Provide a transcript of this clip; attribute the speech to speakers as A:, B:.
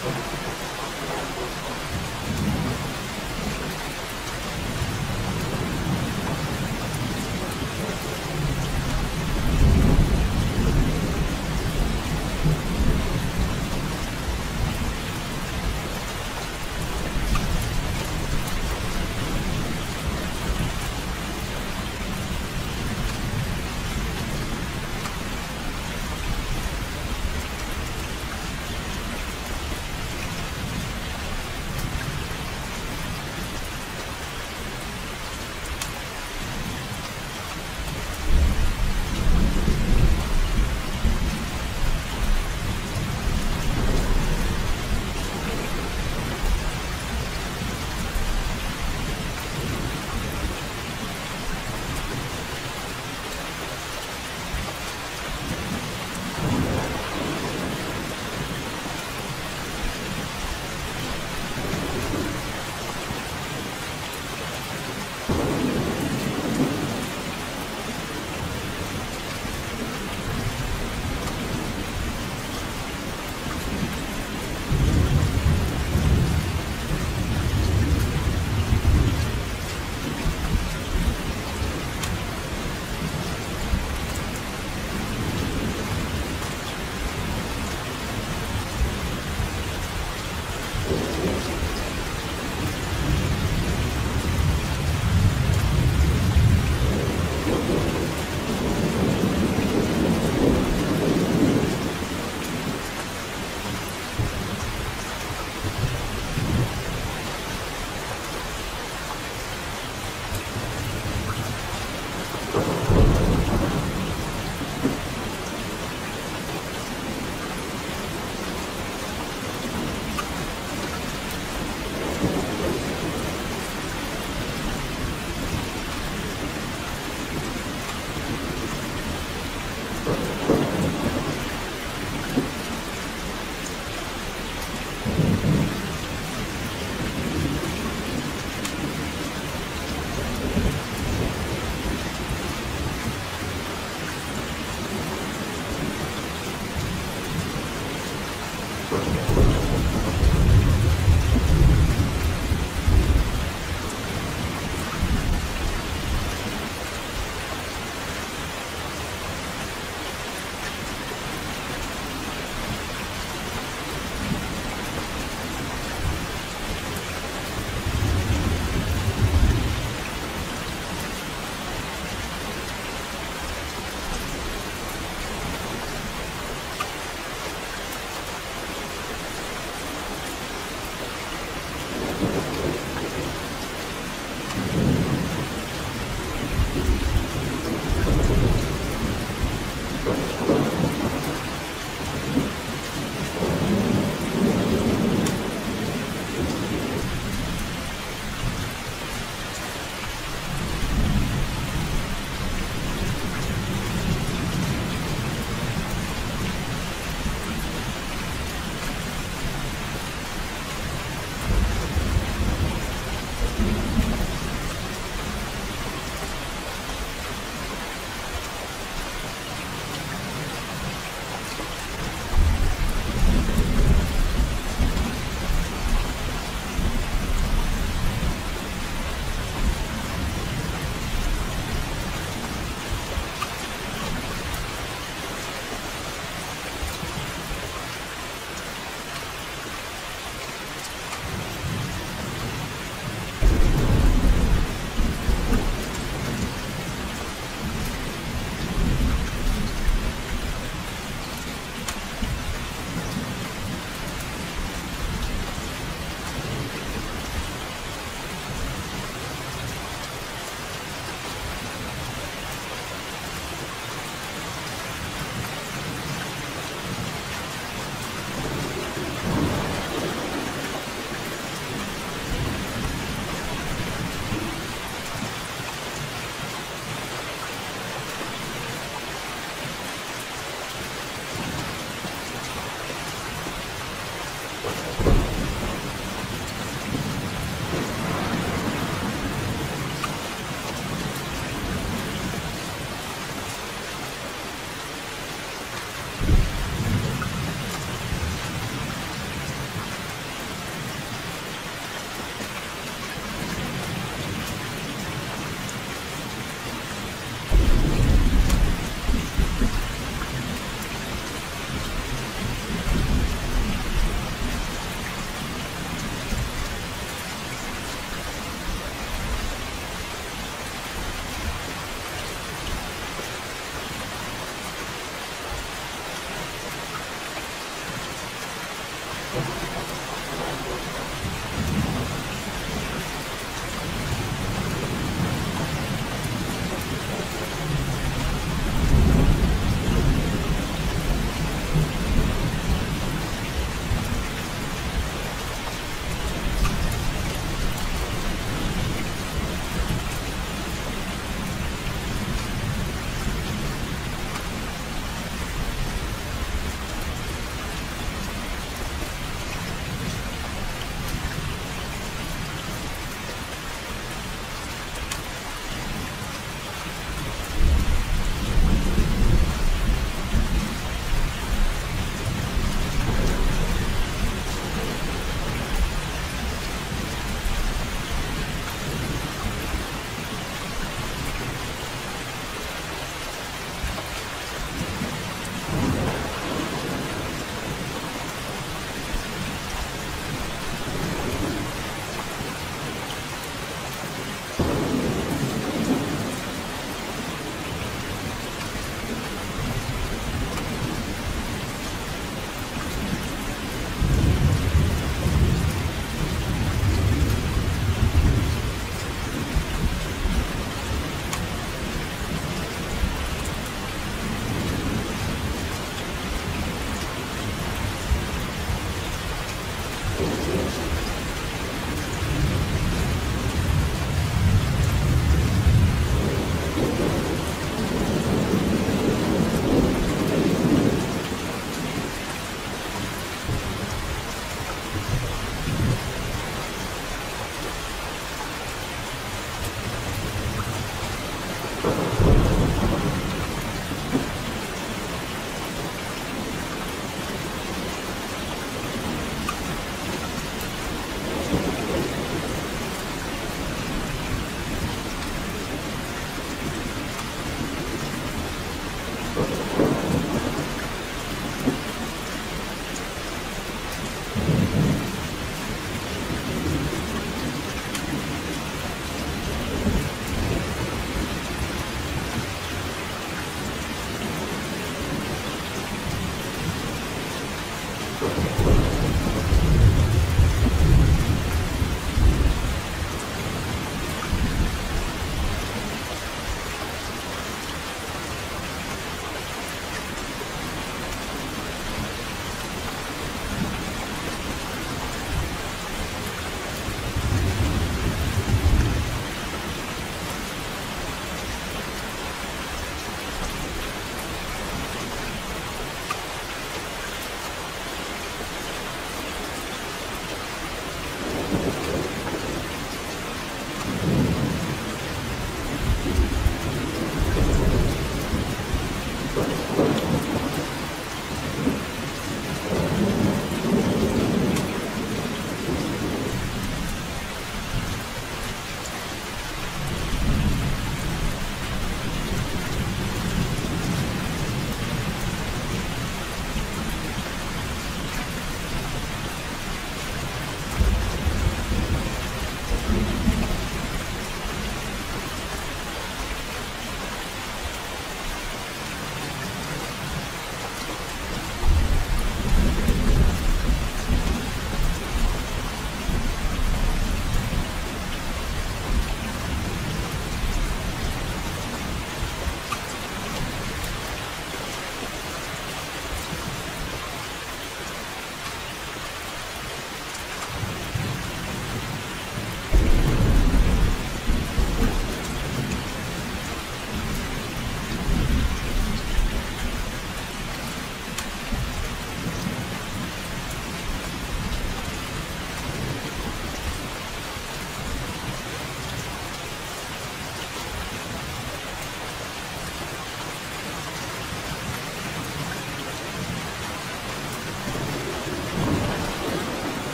A: スタジオ。